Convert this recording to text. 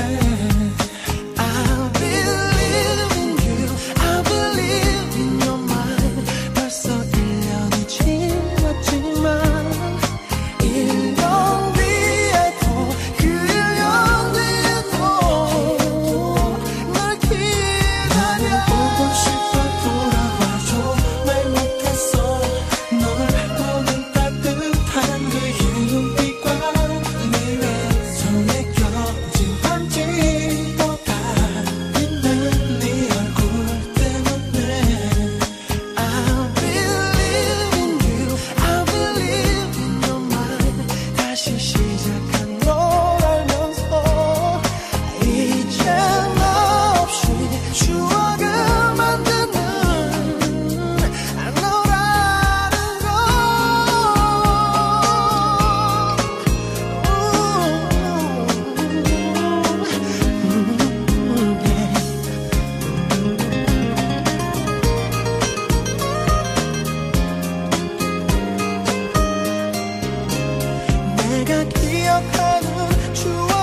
time 내가 기억하는 추억.